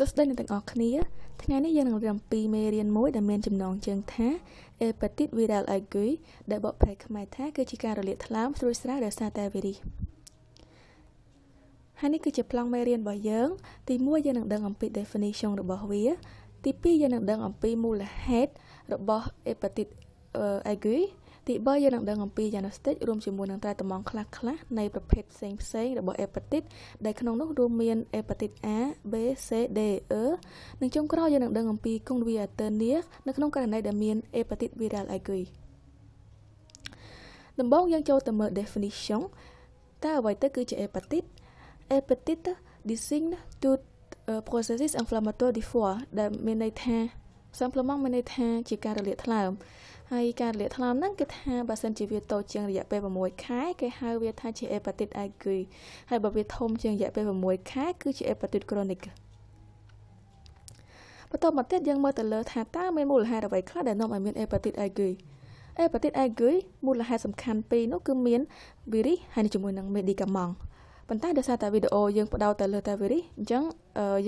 សួស្តីអ្នកទាំងអស់គ្នាថ្ងៃនេះយើងនឹងរៀនអំពីមេរៀនមួយដែលមានចំណងជើងថា Hepatitis Viral Ague ដែលបកប្រែខ្មែរថាគឺជាការរលាកថ្លើមស្រួយស្រាវដោយសារតែវីរុសហើយនេះគឺជាប្លង់មេរៀនរបស់យើង ទី1យើងនឹងដឹងអំពី definition របស់វា ទី2យើងនឹងដឹងអំពីមូលហេតុរបស់ Hepatitis Ague ទី3យើងនឹងដឹងអំពី diagnostic រួមជាមួយនឹងតែតំងខ្លះខ្លះនៃប្រភេទផ្សេងផ្សេងរបស់ hepatitis ដែលក្នុងនោះរួមមាន hepatitis A B C D E និងចុងក្រោយយើងនឹងដឹងអំពីគង្វាអតើនីនៅក្នុងករណីដែលមាន hepatitis viral ague ដំបូងយើងចូលទៅមើល definition តើអ្វីទៅគឺជា hepatitis hepatitis design to processes inflammatory disorder ដែលមានន័យថា simplement មានន័យថាជាការរលាកថ្លើម ហើយការលាកថ្លើមហ្នឹងគឺថាបើសិនជាវាតូចជាងរយៈពេល6ខែគេហៅវាថាជា hepatitis ague ហើយបើវាធំជាងរយៈពេល6ខែគឺជា hepatitis chronic បន្តមកទៀតយើងមើលទៅលើថាតើមានមូលហេតុអ្វីខ្លះដែលនាំឲ្យមាន hepatitis ague hepatitis ague មូលហេតុសំខាន់ពីរនោះគឺមានវីរុសហើយជាមួយនឹង medicament ប៉ុន្តែដោយសារតែវីដេអូយើងផ្ដោតទៅលើតែវីរុសអញ្ចឹង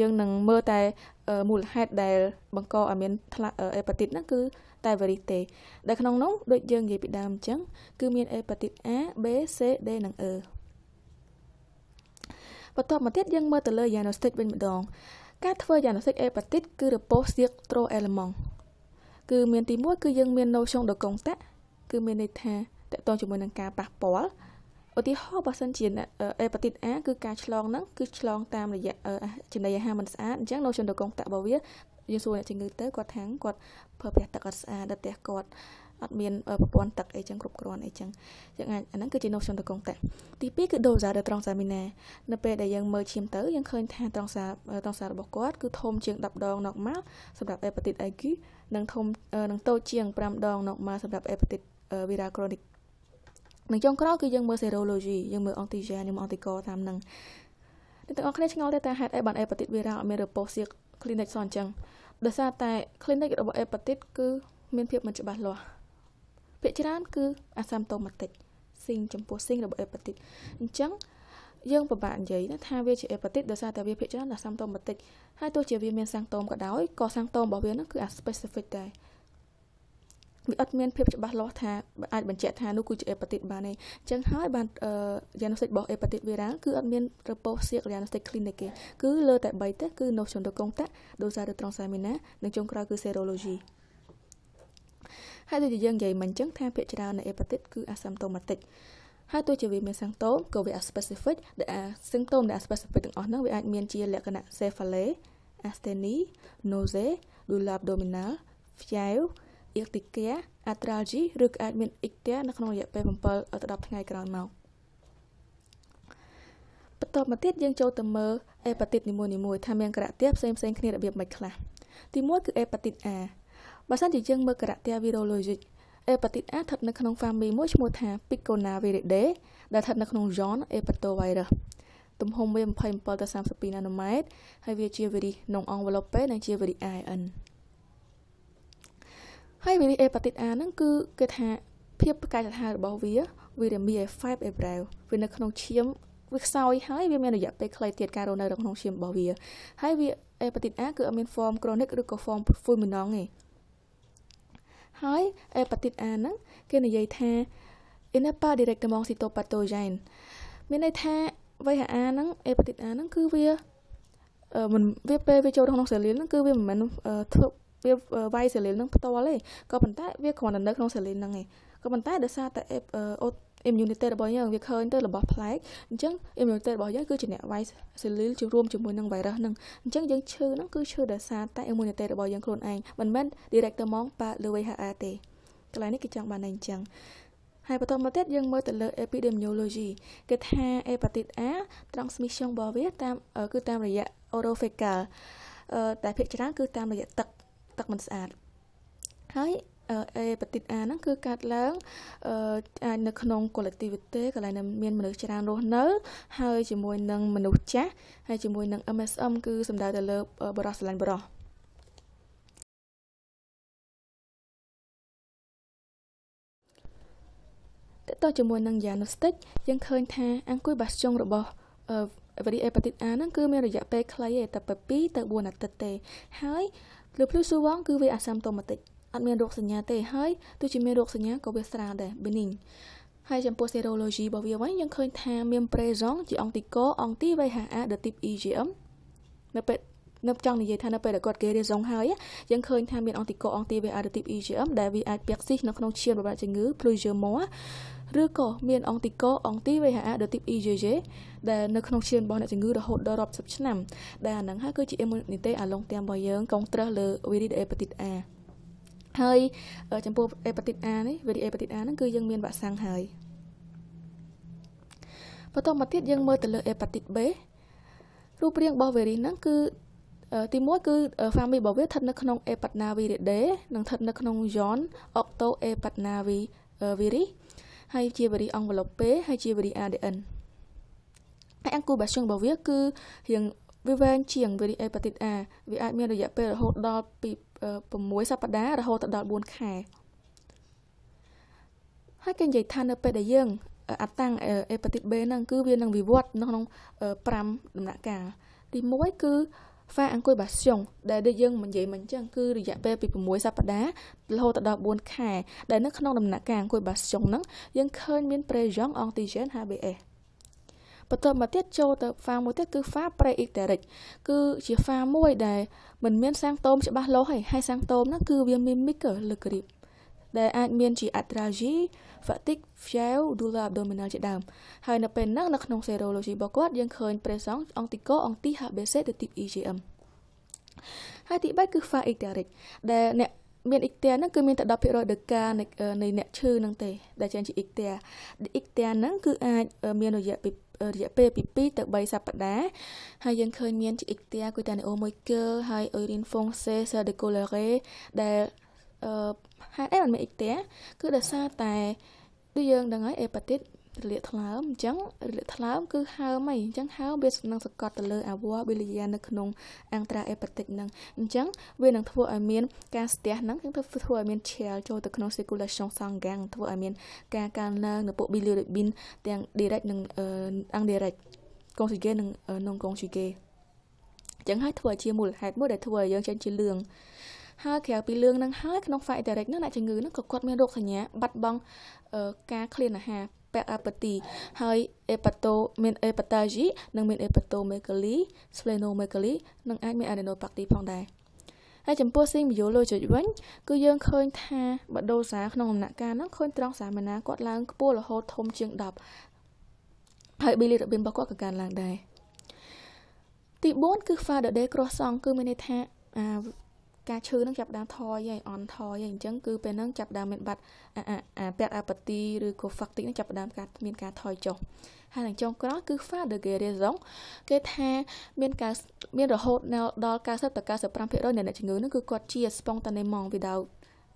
យើងនឹងមើលតែមូលហេតុដែលបង្កឲ្យមានអេប៉ាទីតហ្នឹងគឺតែវីរុសទេដែលក្នុងនោះដូចយើងនិយាយពីដើមអញ្ចឹងគឺមានអេប៉ាទីត A B C D និង E បន្តមកទៀតយើងមើលទៅលើ diagnostic វិញម្ដងការធ្វើ diagnostic អេប៉ាទីតគឺ repose siectro element គឺមានទី1គឺយើងមាន notion de contact គឺមានន័យថាតកតងជាមួយនឹងការប៉ះពាល់ ឧទាហរណ៍បើសិនជាអេប៉ាទីត A គឺការឆ្លងហ្នឹងគឺឆ្លងតាមរយៈចំណីអាហារមិនស្អាតអញ្ចឹង notion de contact របស់វាយើងសួរអ្នកជំងឺទៅគាត់ថាគាត់ប្រើប្រាស់ទឹកអត់ស្អាតដល់ផ្ទះគាត់អត់មានប្រព័ន្ធទឹកអីចឹងគ្រប់គ្រាន់អីចឹងយើងអាចអាហ្នឹងគឺជា notion de contact ទី2គឺ dosa de transamina នៅពេលដែលយើងមើលឈាមទៅយើងឃើញថាត្រង់សាត្រង់សារបស់គាត់គឺធំជាង10ដង normal សម្រាប់ hepatitis ague និងធំនិងតូចជាង5ដង normal សម្រាប់ hepatitis viral chronic និងចុងក្រោយគឺយើងមើល serology យើងមើល antigen និង anticorps តាមនឹងអ្នកទាំងអស់គ្នាឆ្ងល់ទេតើហេតុអីបាន hepatitis viral អត់មាន report clinic សោះអញ្ចឹងដោយសារតែ clinic របស់ hepatitis គឺមានភាពមិនច្បាស់លាស់ភាគច្រើនគឺ asymptomatic ស៊ីងចំពោះស៊ីងរបស់ hepatitis អញ្ចឹងយើងពិបាកនិយាយណាថាវាជា hepatitis ដោយសារតែវាភាគច្រើន asymptomatic ហើយទោះជាវាមាន symptom ក៏ដោយក៏ symptom របស់វានោះគឺ specific ដែរ វាអត់មានភាពច្បាស់លាស់ថាអាចបញ្ជាក់ថានោះគឺជាអេប៉ាទីតបានទេអញ្ចឹងហើយបានយ៉ាណូសិករបស់អេប៉ាទីតវីរ៉ាល់គឺអត់មានរពោសៀកយ៉ាណូសិក clinic ទេគឺលើតែ3ទេគឺ notion de contact dosa de transamina និងចុងក្រោយគឺ serology ហើយដូចជាយើងនិយាយមិញអញ្ចឹងថាភាគច្រើននៃអេប៉ាទីតគឺ asymptomatic ហើយទោះជាវាមាន symptom ក៏វា specific ដែល symptom ដែល specific ទាំងអស់ហ្នឹងវាអាចមានជាលក្ខណៈ cephale asthenia nausea douleur abdominal fièvre អ៊ីកទីកាអាត្រាល់ជីឬក៏អាចមានអ៊ីកតានៅក្នុងរយៈពេល7ដល់10ថ្ងៃក្រោយមកបន្តមកទៀតយើងចូលទៅមើលអេប៉ាទីតនីមួយៗថាមានក្រាក់ទាផ្សេងផ្សេងគ្នារបៀបម៉េចខ្លះទី1គឺអេប៉ាទីត A បើសិនជាយើងមើលក្រាក់ទា virologic អេប៉ាទីត A ស្ថិតនៅក្នុង family មួយឈ្មោះថា Piconaviridae ដែលស្ថិតនៅក្នុង genre Hepatovirus ទំហំវា27ទៅ32ណាណូម៉ែត្រហើយវាជាវីរុសនងអង់វឡូពេនិងជាវីរុស AIN ហើយវីរុសអេប៉ាទីត A ហ្នឹងគឺគេថាភាពផ្កាយសាហាវរបស់វាវារមី5 April វានៅក្នុងឈាមវាខ្សោយហើយវាមានរយៈពេលខ្លីទៀតការរស់នៅក្នុងឈាមរបស់វាហើយវាអេប៉ាទីត A គឺអត់មាន form chronic ឬក៏ form fulminant ទេហើយអេប៉ាទីត A ហ្នឹងគេនិយាយថា il n'est pas directement cytopathogène មានន័យថា VHA ហ្នឹងអេប៉ាទីត A ហ្នឹងគឺវាមិនវាពេលវាចូលក្នុងសែលីលហ្នឹងគឺវាមិនមែនធ្វើ វាវាយសេលីលនឹងផ្ទាល់ទេក៏ប៉ុន្តែវាគ្រាន់តែនៅក្នុងសេលីលហ្នឹងឯងក៏ប៉ុន្តែដោយសារតែអូ immunity របស់យើងវាឃើញទៅរបស់ប្លែកអញ្ចឹង immunity របស់យើងគឺជាអ្នកវាយសេលីលជួបរួមជាមួយនឹង virus ហ្នឹងអញ្ចឹងយើងឈឺហ្នឹងគឺឈឺដោយសារតែ immunity របស់យើងខ្លួនឯងមិនមែន direct មកប៉ាលើ VHA ទេកន្លែងនេះគេចង់បានតែអញ្ចឹងហើយបន្តមកទៀតយើងមើលទៅលើ epidemiology គេថា hepatitis A transmission របស់វាតាមគឺតាមរយៈ orophacal តែភាគច្រើនគឺតាមរយៈទឹក ទឹកមិនស្អាតហើយអេប៉ាទីត A ហ្នឹងគឺកើតឡើងអាចនៅក្នុង collectivity កន្លែងដែលមានមនុស្សច្រើនរស់នៅ ហើយជាមួយនឹងមនុស្សចាស់ហើយជាមួយនឹង MSM គឺសំដៅទៅលើបរិសុទ្ធស្រឡាញ់បរិសុទ្ធតើតើជាមួយនឹង diagnostic យើងឃើញថាអង្គុយបាសចុងរបស់ very hepatitis A ហ្នឹងគឺមានរយៈពេលខ្លីទេតែពី2ទៅ4អាទិត្យទេហើយ លើភ្លឺស៊ូវងគឺវា asymptomatic អត់មានរោគសញ្ញាទេហើយទោះជាមានរោគសញ្ញាក៏វាស្រាលដែរ benign ហើយចំពោះ serology របស់វាវិញយើងឃើញថាមាន presence ជា anticorps anti VHA 的 type IgM នៅពេលនៅចង់និយាយថានៅពេលដែលគាត់គេរៀនរងហើយយើងឃើញថាមានអង់ទីកូអង់ទី VR ទី EGM ដែលវាអាចពាក់ស៊ីនៅក្នុងឈាមរបស់ជំងឺ Plusieumois ឬក៏មានអង់ទីកូអង់ទី VHA ទី IgG ដែលនៅក្នុងឈាមរបស់អ្នកជំងឺរហូតដល់រាប់សិបឆ្នាំដែលអាហ្នឹងហើយគឺជា immunity អាឡុងតាមរបស់យើងកងត្រឹសលើ virus hepatitis A ហើយចំពោះ hepatitis A នេះ virus hepatitis A ហ្នឹងគឺយើងមានវ៉ាក់សាំងហើយបន្តមកទៀតយើងមើលទៅលើ hepatitis B រូបរាងរបស់ virus ហ្នឹងគឺទី1គឺ family របស់វាស្ថិតនៅក្នុង Apatnaviridae និងស្ថិតនៅក្នុង John Octoapatnavirus ហើយជា virus envelope ហើយជា virus ADN ហើយអង្គុបាស្យងរបស់វាគឺរៀងវាវែងជាង virus hepatitis A វាអាចមានរយៈពេលរហូតដល់ពី6សប្តាហ៍រហូតដល់4ខែហើយគេនិយាយថានៅពេលដែលយើងអតាំង hepatitis B ហ្នឹងគឺវានឹងវិវត្តនៅក្នុង5ដំណាក់កាលទី1គឺ ហ្វាអង្គុយបាស្យុងដែលដូចយើងនិយាយមិញអញ្ចឹងគឺរយៈពេលពី6សប្តាហ៍រហូតដល់4ខែដែលនៅក្នុងដំណាក់កាលអង្គុយបាស្យុងហ្នឹងយើងឃើញមាន presence antigen HBS បន្ទាប់មកទៀតចូលទៅហ្វាមួយទៀតគឺហ្វា pre-icteric គឺជាហ្វាមួយដែលមិនមានសាំងតូមច្បាស់លាស់ហើយហើយសាំងតូមហ្នឹងគឺវាមាន micro លើគ្រីប ដែលអាចមានជា atralgie fatigue fièvre douleur abdominale ជាដើមហើយនៅពេលហ្នឹងនៅក្នុង serology របស់គាត់យើងឃើញ presence anticorps anti HBC ទៅ type IgM ហើយទី3គឺ pha icteric ដែលអ្នកមានអ៊ីកតាហ្នឹងគឺមានតែ10%នៃការនៃអ្នកឈឺហ្នឹងទេដែលចេញជាអ៊ីកតាអ៊ីកតាហ្នឹងគឺអាចមានរយៈពីរយៈពេលពី2ទៅ3សប្តាហ៍ហើយយើងឃើញមានជាអ៊ីកតាគឺតានីអូមួយកើហើយអ៊ុយរីនហ្វុងសេសាដេកូឡេរ៉េដែលអឺ ហេតុអីមិនមានអ៊ីកតាគឺដោយសារតែដូចយើងដឹងហើយអេប៉ាទីតរលាកថ្លើមអញ្ចឹងរលាកថ្លើមគឺហើមអីអញ្ចឹងហើមវានឹងសកត់ទៅលើអាវ៉ាប៊ីលីយ៉ានៅក្នុងអង់ត្រាអេប៉ាទីកហ្នឹងអញ្ចឹងវានឹងធ្វើឲ្យមានការស្ទះហ្នឹងគឺធ្វើឲ្យមានឈាលចូលទៅក្នុង circulation sanguine ធ្វើឲ្យមានការកើនឡើងនៅពួក bilirubin ទាំង direct និង indirect conjugate និង non conjugate អញ្ចឹងហើយធ្វើឲ្យជាមូលហេតុមួយដែលធ្វើឲ្យយើងចេញជាលឿង ហើយក្រៅពីលឿងនឹងហើយក្នុង fight direct ហ្នឹងអ្នកជំងឺហ្នឹងក៏គាត់មានរោគសញ្ញាបាត់បង់ការឃ្លានអាហារពាក់អាប៉ាទីហើយអេប៉ាតូមានអេប៉ាតាជីនិងមានអេប៉ាតូមេកាលីស្លេណូមេកាលីនិងអាចមានអាដេណូប៉ាក់ទីផងដែរហើយចំពោះស៊ីមីយ៉ូឡូជីកវិញគឺយើងឃើញថាបដូសាក្នុងដំណាក់កាលហ្នឹងឃើញត្រង់សាមណាគាត់ឡើងខ្ពស់រហូតធំជាង10ហើយប៊ីលីរបៀនរបស់គាត់ក៏កើនឡើងដែរទី4គឺ Father Day Croissant គឺមានន័យថាអា ការឈឺនឹងចាប់ដើមថយហើយអន់ថយហើយអញ្ចឹងគឺពេលហ្នឹងចាប់ដើមមានបាត់អាពាក់អាប៉ាទីឬក៏ factic នឹងចាប់ដើមការមានការថយចុះហើយនឹងចុងក្រោយគឺ fa de guérison គេថាមានការមានរហូតដល់90ទៅ95%នៃអ្នកជំងឺហ្នឹងគឺគាត់ជា spontaneous without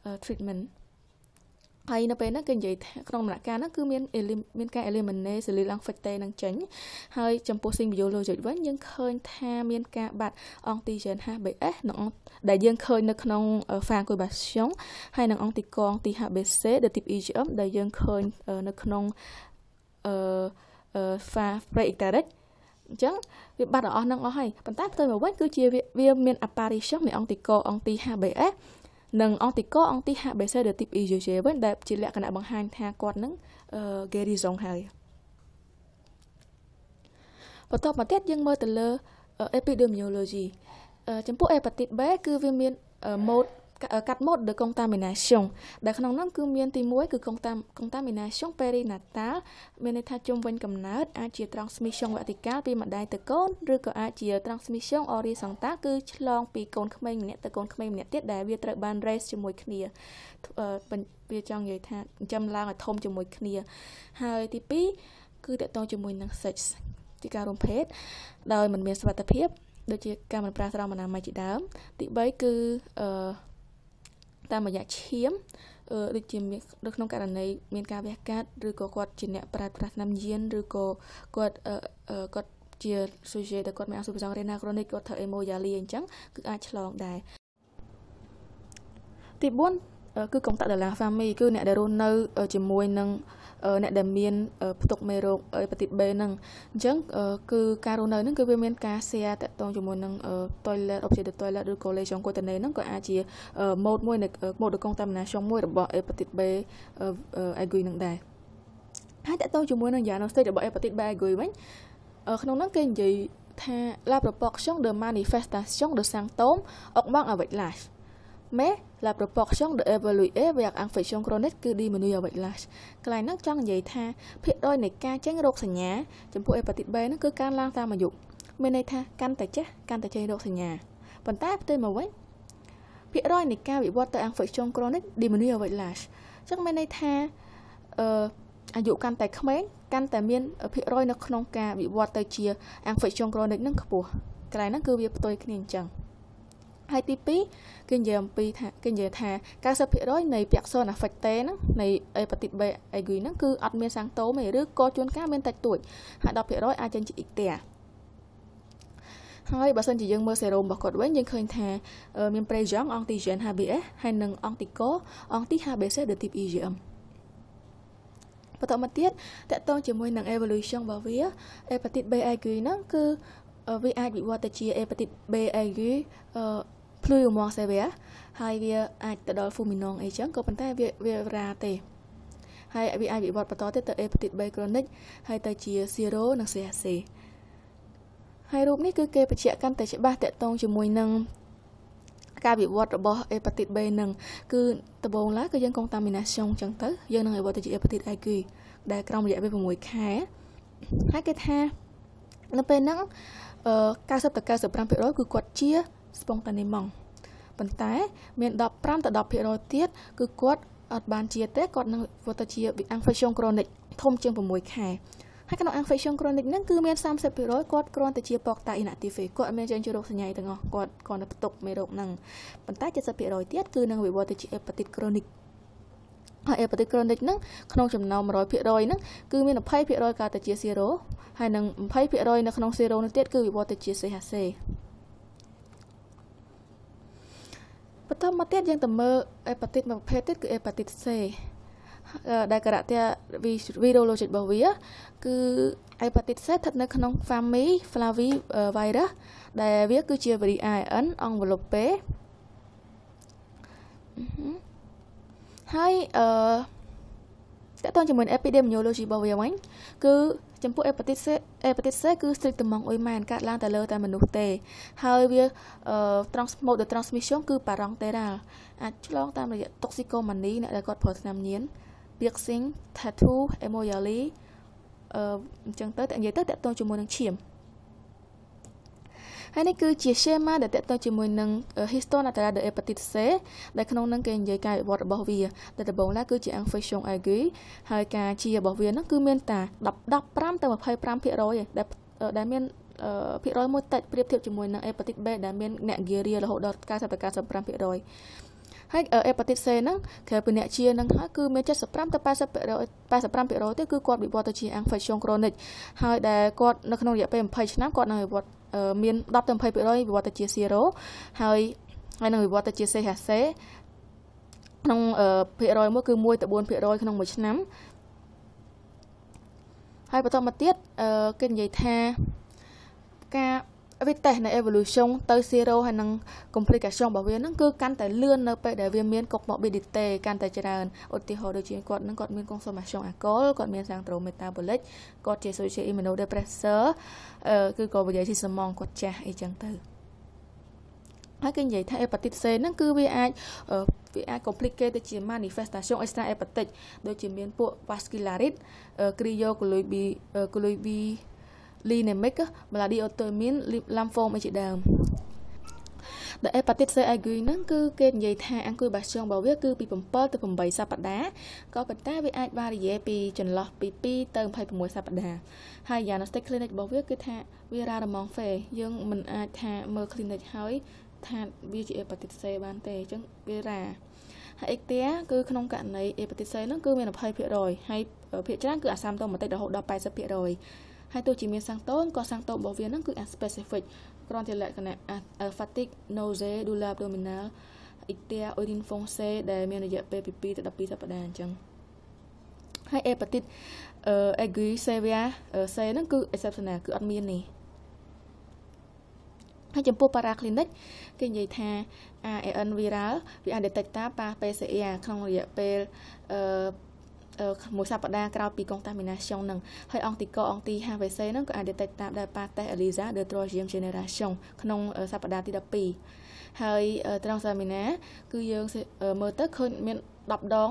uh, treatment ហើយនៅពេលហ្នឹងគេនិយាយថាក្នុងដំណាក់កាលហ្នឹងគឺមានមានការ eliminate cellular infected នឹងចេញហើយចំពោះ symbiotic វិញយើងឃើញថាមានការបាត់ antigen HBS និងដែលយើងឃើញនៅក្នុង phagocytation ហើយនិង anticorps anti HBC ដែល type IgM ដែលយើងឃើញនៅក្នុងអឺ pha pre-icteric អញ្ចឹងវាបាត់អស់នឹងអស់ហើយប៉ុន្តែផ្ទុយមកវិញគឺជាវាមាន apparition នៃ anticorps anti HBS និងអង់ទីកអង់ទីហាក់បេសេដទីប IgG វិញដែលជាលក្ខណៈបង្ហាញថាគាត់នឹង guérison ហើយបន្តមកទៀតយើងមើលទៅលើ epidemiology ចំពោះ hepatitis B គឺវាមាន mode កាត់ម៉ូត de contamination ដែលក្នុងនោះគឺមានទី1គឺ contamination perinatal មានន័យថាជុំវិញកំណើតអាចជា transmission vertical ពីម្ដាយទៅកូនឬក៏អាចជា transmission horizontal គឺឆ្លងពីកូនក្មេងម្នាក់ទៅកូនក្មេងម្នាក់ទៀតដែលវាត្រូវបាន raise ជាមួយគ្នាវាចង់និយាយថាចិញ្ចឹមឡើងឲ្យធំជាមួយគ្នា ហើយទី2គឺតកតងជាមួយនឹង sex ជាការរួមភេទដោយមិនមានសុវត្ថិភាពដូចជាការមិនប្រាស្រ័យអនាម័យជាដើមទី3គឺអឺ តាមរយៈឈាមអឺដូចជានៅក្នុងករណីមានការវះកាត់ឬក៏គាត់ជាអ្នកប្រើប្រាស់ថ្នាំញៀនឬក៏គាត់អឺគាត់ជា sujet ដែលគាត់មានអសុបសង្ឃរេណាក្រូនិកគាត់ធ្វើអេម៉ូយ៉ាលីអញ្ចឹងគឺអាចឆ្លងដែរទី4គឺកុងតាក់ដឡាហ្វាមីគឺអ្នកដែលរស់នៅជាមួយនឹង អ្នកដែលមានផ្ទុកមេរោគហេប៉ាទីត B ហ្នឹងអញ្ចឹងគឺការរស់នៅហ្នឹងគឺវាមានការ share តាក់ទងជាមួយនឹង toilet object de toilet ឬក៏ lesion cutaneous ហ្នឹងក៏អាចជា mode មួយនៃ mode de contamination មួយរបស់ hepatitis B aiguë ហ្នឹងដែរហើយតាក់ទងជាមួយនឹង diagnostic របស់ hepatitis B aiguë វិញក្នុងហ្នឹងគេនិយាយថា la proportion de manifestation de symptômes augmente avec l'âge mais la proportion de évoluer vers infection chronique គឺ diminue avec l'âge កន្លែងហ្នឹងចង់និយាយថាភាគរយនៃការចេញរោគសញ្ញាចំពោះ hepatitis B ហ្នឹងគឺកើនឡើងតាមអាយុមានន័យថាកាន់តែចាស់កាន់តែចេញរោគសញ្ញាប៉ុន្តែផ្ទុយមកវិញភាគរយនៃការវិវត្តទៅ infection chronique diminue avec l'âge អញ្ចឹងមានន័យថាអឺអាយុកាន់តែក្មេងកាន់តែមានភាគរយនៅក្នុងការវិវត្តទៅជា infection chronic នឹងខ្ពស់កន្លែងហ្នឹងគឺវាផ្ទុយគ្នាអញ្ចឹង ហើយទី2គេនិយាយអំពីថាគេនិយាយថា90%នៃពាក់ zone affected ហ្នឹងនៃ hepatitis B aiguë ហ្នឹងគឺអត់មានសាំងតូមទេឬក៏ជួនកាលមានតិចតួចហើយ10%អាចចេញជាអ៊ីកតាហើយបើសិនជាយើងមើលសេរ៉ូមរបស់គាត់វិញយើងឃើញថាមានប្រេយ៉ងអង់ទីហ្សែន HBS ហើយនិងអង់ទីកូអង់ទី HBC ដូចទី EGM បន្តមកទៀតតកតងជាមួយនឹង evolution របស់វា hepatitis B aiguë ហ្នឹងគឺ វាអាចវិវត្តទៅជា hepatitis B aiguë អឺ plumium severe ហើយវាអាចទៅដល់ fulminant អីចឹងក៏ប៉ុន្តែវាវារ៉ាទេហើយវាអាចវិវត្តបន្តទៅទៅ hepatitis B chronic ហើយទៅជា zero និង CRC ហើយរូបនេះគឺគេបញ្ជាក់កាន់តែច្បាស់តកតងជាមួយនឹងការវិវត្តរបស់ hepatitis B នឹងគឺដំបូងឡើយគឺយើង contamination អញ្ចឹងទៅយើងនឹងវិវត្តទៅជា hepatitis aiguë ដែលក្រោមរយៈពេល6ខែហើយគេថានៅពេលហ្នឹងអឺ 90ទៅ95%គឺគាត់ជា spontanément ប៉ុន្តែ មាន15ទៅ10%ទៀតគឺគាត់អត់បានជាទេគាត់នឹងវត្តទៅជា infection chronic ធំជាង6ខែហើយក្នុង infection chronic ហ្នឹងគឺមាន30%គាត់គ្រាន់តែជាប៉ុកតា inactive គាត់អត់មានចេញជារោគសញ្ញាទាំងអស់គាត់គ្រាន់តែផ្ទុកមេរោគហ្នឹងប៉ុន្តែ70%ទៀតគឺនឹងវិវត្តទៅជា hepatitis chronic ហើយ hepatitis chronic ហ្នឹងក្នុងចំណោម100%ហ្នឹងគឺមាន20%កើតទៅជា zero ហើយនឹង20%នៅក្នុង zero នោះទៀតគឺវិវត្តទៅជា CHC បន្តមកទៀតយើងទៅមើល hepatitis មួយប្រភេទទៀតគឺ hepatitis C ដែលការៈទា virologic របស់វា គឺ hepatitis C ស្ថិតនៅក្នុង family Flavivirus ដែលវាគឺជា virion envelope ហើយអឺតើតើជាមួយ epidemiology របស់វាវិញគឺចំពោះ hepatitis C hepatitis C គឺ strictement អុយមែនកើតឡើងតែលើតែមនុស្សទេ ហើយវា transmode the transmission គឺ parenteral អាចឆ្លងតាមរយៈ toxicomania អ្នកដែលគាត់ប្រើថ្នាំញៀន piercing tattoo emoyali អឺអញ្ចឹងទៅតែនិយាយទៅតកតងជាមួយនឹងឈាម ហើយនេះគឺជា schema ដែលតកតងជាមួយនឹង histology de hepatitis C ដែលក្នុងនឹងគេនិយាយការវិវត្តរបស់វាដែលដំបូងឡើយគឺជា infection aiguë ហើយការជារបស់វាហ្នឹងគឺមានតា15ទៅ25%ឯងដែលដែលមានភាគរយមួយតិចប្រៀបធៀបជាមួយនឹង hepatitis B ដែលមានអ្នកងារីរហូតដល់90ទៅ95%ហើយអេប៉ាទីត C ហ្នឹងក្រៅពីអ្នកជាហ្នឹងហើយគឺមាន75ទៅ80% 85%ទៅគឺគាត់វិវត្តទៅជា infection chronic ហើយដែលគាត់នៅក្នុងរយៈពេល20ឆ្នាំគាត់នឹងវិវត្ត មាន10ទៅ20%វិវត្តទៅជា zero ហើយហើយនឹងវិវត្តទៅជា CHC ក្នុងភាគរយមួយគឺ1ទៅ4%ក្នុងមួយឆ្នាំហើយបន្តមកទៀតគេនិយាយថាការ វាតេស្តនៅ evolution ទៅ zero ហើយនឹង complication របស់វាហ្នឹងគឺកាន់តែលឿននៅពេលដែលវាមាន comorbidity កាន់តែច្រើនឧទាហរណ៍ដូចជាគាត់ហ្នឹងគាត់មាន consumption alcohol គាត់មាន syndrome metabolic គាត់ជា social immunodepressor អឺគឺក៏និយាយពីសំងគាត់ចាស់អីចឹងទៅហើយគេនិយាយថា hepatitis C ហ្នឹងគឺវាអាចវាអាច complicate ទៅជា manifestation extra hepatic ដូចជាមានពួក vascularit cryoglobulinemia linemic malady autoimmune lymphoma ជាដើមដែល hepatitis C aiguë ហ្នឹងគឺគេនិយាយថាអង្គុយបាសជងរបស់វាគឺពី7ទៅ8សប្តាហ៍ក៏ប៉ុន្តែវាអាច vary ពីចន្លោះពី2ទៅ26សប្តាហ៍ហើយ diagnostic clinic របស់វាគឺថាវា rarement phase យើងមិនអាចថាមើល clinic ហើយថាវាជា hepatitis C បានទេអញ្ចឹងវារ៉ាហើយអេកទាគឺក្នុងករណី hepatitis C ហ្នឹងគឺមាន20%ហើយភាគច្រើនគឺអាសាមតូម៉ាទិករហូតដល់80% ហើយទោះជាមានសាំងតូនក៏សាំងតូនរបស់វាហ្នឹងគឺ unspecific គ្រាន់តែលក្ខណៈ fatigue nausea douleur abdominal icteria urine foncé ដែលមានរយៈពេលពី2ទៅ12សប្តាហ៍អញ្ចឹងហហើយ hepatitis អឺ aiguë severe C ហ្នឹងគឺ exceptional គឺអត់មាននេះហើយចំពោះ paraclinic គេនិយាយថា AN viral វាអាច detect តាម PCR ក្នុងរយៈពេលអឺ មួយសប្តាហ៍ក្រោយពី contamination ហ្នឹងហើយអង់ទីកអង់ទី HVC ហ្នឹងក៏អាច detect តាមដែល pas test ELISA de troisième génération ក្នុងសប្តាហ៍ទី12ហើយ transamina គឺយើងមើលទៅឃើញមាន10ដង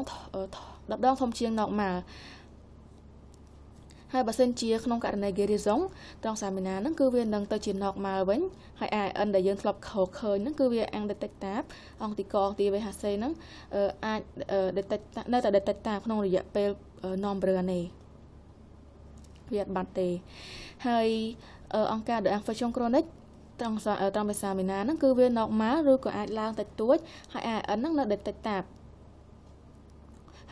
10ដងធំជាង normal ហើយបើសិនជាក្នុងករណី Garrison ត្រង់សាមីណាហ្នឹងគឺវានឹងទៅជា normal វិញហើយ AN ដែលយើងធ្លាប់ខកឃើញហ្នឹងគឺវា undetectable អង្គទីកអង្គទី VHC ហ្នឹងអាច detect នៅតែ detect តាមក្នុងរយៈពេល nombre នេះវាអត់បាត់ទេហើយអង្គការ The Infection Chronic ត្រង់ត្រង់មេសាមីណាហ្នឹងគឺវា normal ឬក៏អាចឡើងតិចតួចហើយ AN ហ្នឹងនៅ detect តាម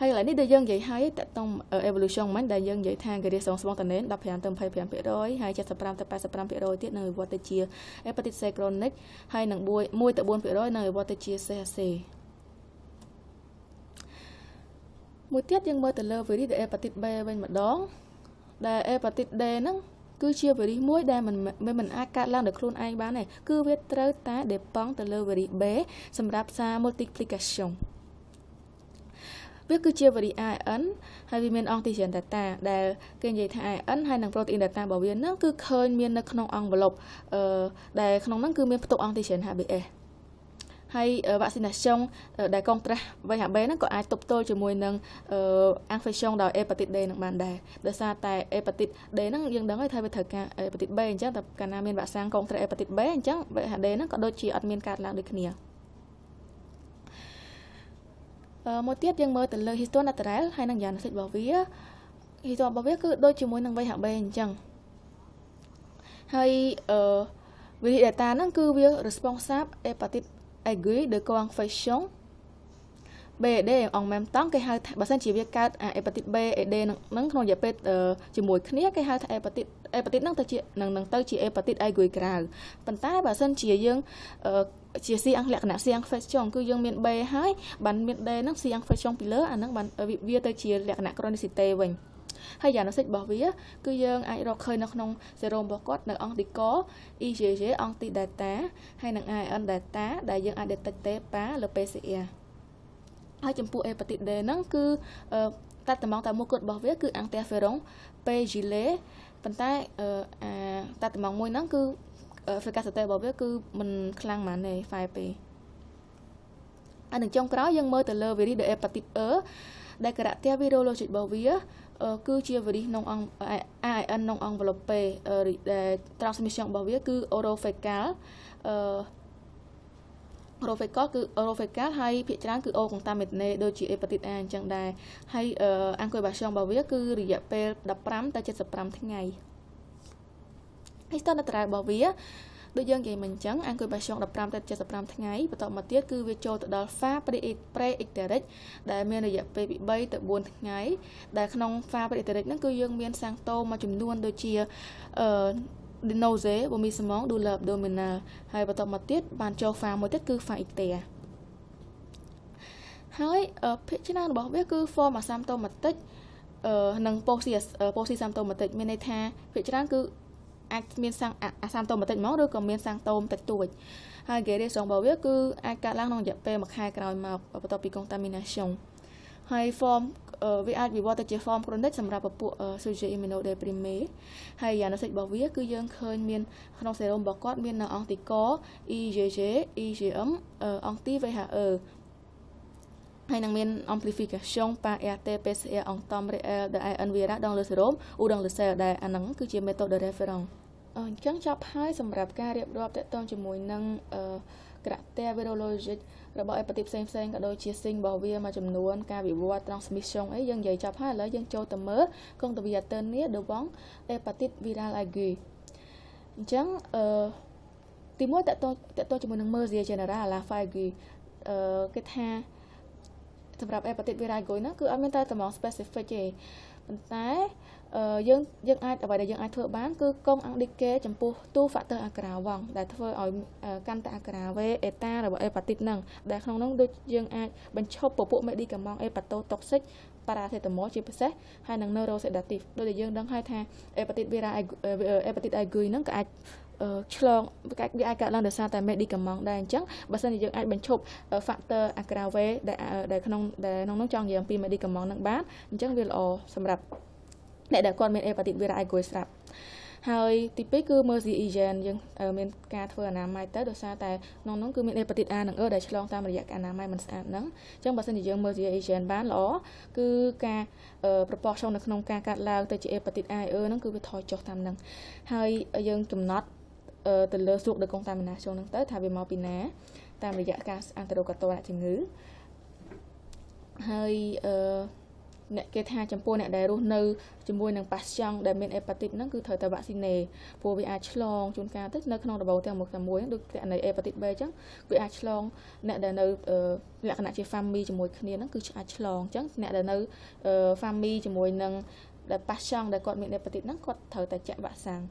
ហើយកន្លែងនេះដែលយើងនិយាយហើយតកតង evolution មិញដែលយើងនិយាយថា gradation ស្បង់តនេន15ទៅ25%ហើយ75ទៅ85%ទៀតនៅវិវត្តទៅជា hepatitis C chronic ហើយនឹង1ទៅ4%នៅវិវត្តទៅជា CHC មួយទៀតយើងមើលទៅលើ virus ដែល hepatitis B វិញម្ដងដែល hepatitis D ហ្នឹងគឺជា virus មួយដែលមិនមិនអាចកាត់ឡើងដោយខ្លួនឯងបានទេគឺវាត្រូវតែ depend ទៅលើ virus B សម្រាប់សារ multiplication វាគឺជា variant AN ហើយវាមាន antigen data ដែលគេនិយាយថា AN ហើយនិង protein data របស់វាហ្នឹងគឺឃើញមាននៅក្នុង envelope អឺដែលក្នុងហ្នឹងគឺមានផ្ទុក antigen HBS ហើយ vaccination ដែល contrast VHB ហ្នឹងក៏អាចទប់ទល់ជាមួយនឹង infection ដោយ hepatitis D នឹងបានដែរដោយសារតែ hepatitis D ហ្នឹងយើងដឹងហើយថាវាត្រូវការ hepatitis B អញ្ចឹងតែកាលណាមានវ៉ាក់សាំង contrast hepatitis B អញ្ចឹង VHD ហ្នឹងក៏ដូចជាអត់មានកើតឡើងដូចគ្នា មួយទៀតយើងមើលទៅលើ histone lateral ហើយនឹង genesis របស់វា histone របស់វាគឺដូចជាមួយនឹង VHB អញ្ចឹងហើយអឺ video data ហ្នឹងគឺវា responsive hepatitis aiguë de co-infection BAD អងមែមតង់គេហៅថាបើសិនជាវាកើតអា hepatitis B AD នឹងក្នុងរយៈពេលជាមួយគ្នាគេហៅថា hepatitis hepatitis នឹងទៅជានឹងនឹងទៅជា hepatitis aiguë ក្រៅប៉ុន្តែបើសិនជាយើងជាសៀងលក្ខណៈសៀង face ចុងគឺយើងមាន B ហើយបានមាន D ហ្នឹងសៀង face ចុងពីលើអាហ្នឹងបានវាទៅជាលក្ខណៈ chronicity វិញហើយយ៉ាងណាសិចរបស់វាគឺយើងអាចរកឃើញនៅក្នុងសេរ៉ូមរបស់គាត់នៅអង្គទីក IgG អង្គទី data ហើយនិង IN data ដែលយើងអាច detect ទេប៉ាលើ PCR ហើយចំពោះ hepatitis D ហ្នឹងគឺតាត់តំងតែមួយគត់របស់វាគឺ interferon pegylase ប៉ុន្តែអាតាត់តំងមួយហ្នឹងគឺ efficacy របស់វាគឺមិនខ្លាំងប៉ុន្មានទេ file ពេកហើយនឹងចុងក្រោយយើងមើលទៅលើ virus ដែល hepatitis E ដែល character virologic របស់វាគឺជា virus ក្នុងអង្គ AIN ក្នុង envelope ដែល transmission របស់វាគឺ orophacal អឺ orophacal គឺ orophacal ហើយភាគច្រើនគឺ O contaminated ដូចជា hepatitis A អញ្ចឹងដែរហើយ incubation របស់វាគឺរយៈពេល15ទៅ75ថ្ងៃហើយស្តង់ដាររបស់វាដូចយើងនិយាយមិញអញ្ចឹងអង្គុយបាសង15ទៅ75ថ្ងៃបន្តមកទៀតគឺវាចូលទៅដល់ pha pre-icteric ដែលមានរយៈពេលពី3ទៅ4ថ្ងៃដែលក្នុង pha pre-icteric ហ្នឹងគឺយើងមានសាំងតូមួយចំនួនដូចជាអឺ nausea បមីស្មង douleur abdominal ហើយបន្តមកទៀតបានចូល pha មួយទៀតគឺ pha icter ហើយភាគច្រើនរបស់វាគឺ form asymptomatic អឺនិង post post symptomatic មានន័យថាភាគច្រើនគឺអាចមានសាំងអាសាំតូមបន្តិចមកឬក៏មានសាំងតូមតិចតួចហើយ Garrison របស់វាគឺអាចកើតឡើងក្នុងរយៈពេលមួយខែក្រោយមកបន្ទាប់ពី contamination ហើយ form វាអាចវិវត្តទៅជា form chronic សម្រាប់ពពួក Suge immunodeprimé ហើយ diagnosis របស់វាគឺយើងឃើញមានក្នុង serum របស់គាត់មាននៅអង្គទីក IgG IgM អង្គទី VHE ហើយនឹងមាន amplification par RT PCR អង្គតំ real ដែល IN virus ដងលើ serum ឧដងលើ cell ដែលអាហ្នឹងគឺជា méthode de référence អញ្ចឹងចប់ហើយសម្រាប់ការរៀបរាប់តកតងជាមួយនឹងអឺ ក្រាក់តែ virologic របស់ hepatitis ផ្សេងផ្សេងក៏ដូចជា sing របស់វាមួយចំនួនការវិវត្ត transmission អីយើងនិយាយចប់ហើយឥឡូវយើងចូលទៅមើលកុងតវីតើនីដវង hepatitis viral aiguë អញ្ចឹងអឺទីមួយតកតតកតជាមួយនឹង Mercia general alpha aiguë អឺគេថាសម្រាប់ hepatitis viral aiguë ហ្នឹងគឺអត់មានតែតម្រង specific ទេប៉ុន្តែ យើងយើងអាចអ្វីដែលយើងអាចធ្វើបានគឺកងអង្គឌីកេចំពោះទូ factor អាក្រាវងដែលធ្វើឲ្យកាន់តែអាក្រាវេអេតារបស់អេប៉ាទីតហ្នឹងដែលក្នុងនោះដូចយើងអាចបញ្ឈប់ពពួកមេឌីកាម៉ង់អេប៉ាតូតុកសិក paracetamol ជាពិសេសហើយនឹង neurosedative ដូចដែលយើងដឹងហើយថា hepatitis viral hepatitis aiguë ហ្នឹងក៏អាចឆ្លងវាអាចកើតឡើងដោយសារតែ medicament ដែរអញ្ចឹងបើសិនជាយើងអាចបញ្ឈប់ factor aggrave ដែលដែលក្នុងដែលក្នុងនោះចង់និយាយអំពី medicament ហ្នឹងបានអញ្ចឹងវាល្អសម្រាប់ អ្នកដែលគាត់មាន hepatitis viral aiguë ស្រាប់ហើយទី2គឺ Mercy Agent យើងមានការធ្វើអនាម័យទៅដោយសារតែក្នុងនោះគឺមាន hepatitis A និង E ដែលឆ្លងតាមរយៈការអនាម័យមិនស្អាតហ្នឹងអញ្ចឹងបើសិនជាយើង Mercy Agent បានល្អគឺការ proportion នៅក្នុងការកាត់ឡើងទៅជា hepatitis A E ហ្នឹងគឺវាថយចុះតាមហ្នឹងហើយយើងចំណត់ទៅលើសួកដកុងតាមីណាស្យូនហ្នឹងទៅថាវាមកពីណា តាមរយៈការអន្តរកតអ្នកជំងឺហើយអឺ អ្នកគេថាចំពោះអ្នកដែលរស់នៅជាមួយនឹងប៉ាសចង់ដែលមានអេប៉ាទីតហ្នឹងគឺត្រូវតែវ៉ាក់ស៊ីនេព្រោះវាអាចឆ្លងជួនកាលទៅនៅក្នុងរបបទាំងមុខតែមួយដូចករណីអេប៉ាទីត B អញ្ចឹងវាអាចឆ្លងអ្នកដែលនៅលក្ខណៈជា family ជាមួយគ្នាហ្នឹងគឺអាចឆ្លងអញ្ចឹងអ្នកដែលនៅ family ជាមួយនឹងដែលប៉ាសចង់ដែលគាត់មានអេប៉ាទីតហ្នឹងគាត់ត្រូវតែចាក់វ៉ាក់សាំង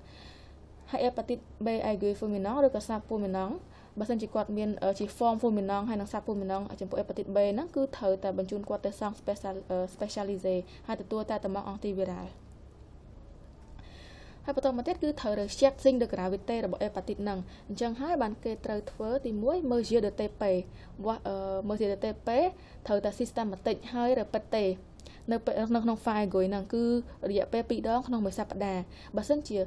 ហើយអេប៉ាទីត B aiguë fulminant ឬក៏ subpulminant បើសិនជាគាត់មានជា form fulminant ហើយនិង subpulminant ចំពោះ hepatitis B ហ្នឹងគឺត្រូវតែបញ្ជូនគាត់ទៅសង់ special specialize ហើយទទួលតែតំង antiviral ហើយបន្តមកទៀតគឺត្រូវរើ check zinc de gravité របស់ hepatitis ហ្នឹងអញ្ចឹងហើយបានគេត្រូវធ្វើទី1 mesure de TP វាស់ mesure de TP ត្រូវតែ systematic ហើយ rapid ទេនៅនៅក្នុង file ហ្គួយហ្នឹងគឺរយៈពេល2ដងក្នុងមួយសប្តាហ៍បើសិនជា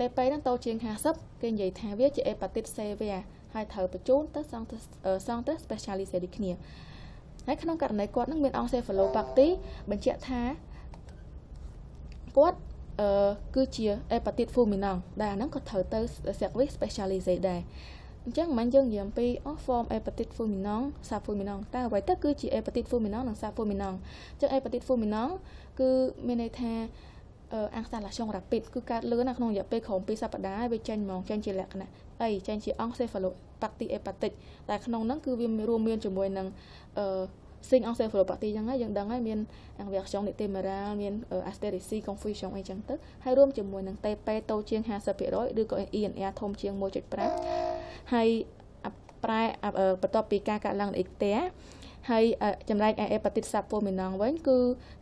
តេប៉េហ្នឹងតូចជាង50គេនិយាយថាវាជា hepatitis severe ហើយត្រូវបញ្ជូនទៅសង់ទៅសង់ទៅ specialist ដូចគ្នាហើយក្នុងករណីគាត់នឹងមានអង្គ cephalopathy បញ្ជាក់ថាគាត់អឺគឺជា hepatitis fulminant ដែលអាហ្នឹងក៏ត្រូវទៅ service specialist ដែរអញ្ចឹងមិនយើងនិយាយអំពី form hepatitis fulminant subfulminant តើអ្វីទៅគឺជា hepatitis fulminant និង subfulminant អញ្ចឹង hepatitis fulminant គឺមានន័យថាអាំងសាឡាស្យងរ៉ាពីតគឺកើតលឿននៅក្នុងរយៈពេលក្រោម2សប្តាហ៍ហើយវាចេញហ្មងចេញជាលក្ខណៈ អីចេញជាអង្គសេហ្វាឡូប៉ាទីអេប៉ាទិកតែក្នុងហ្នឹងគឺវារួមមានជាមួយនឹងអឺសិងអង់សេហ្វាឡូប៉ាទីចឹងហើយយើងដឹងហើយមានអង្គវាខ្យងនីតេមេរ៉ាល់មានអាស្តេរីស៊ីកុងហ្វីស្យងអីចឹងទៅហើយរួមជាមួយនឹងតេប៉េតូជាង50%ឬក៏ ENR ធំជាង1.5ហើយប្រែបន្ទាប់ពីការកាត់ឡើងនៃអ៊ីកតេហើយចំណែកឯអេប៉ាទីតសាពូមីណងវិញគឺ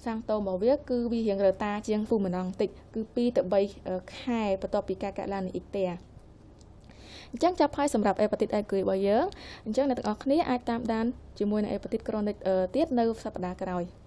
សាំងតូរបស់វាគឺវារៀងរតាជាងហ្វូមីណងតិចគឺ2ទៅ3ខែបន្ទាប់ពីការកាត់ឡើងនៃអ៊ីកតេ អញ្ចឹងចាប់ហើយសម្រាប់អេប៉ាទីតអេគួយរបស់យើងអញ្ចឹងអ្នកទាំងអស់គ្នាអាចតាមដានជាមួយនឹងអេប៉ាទីតក្រូនិកទៀតនៅសប្តាហ៍ក្រោយ។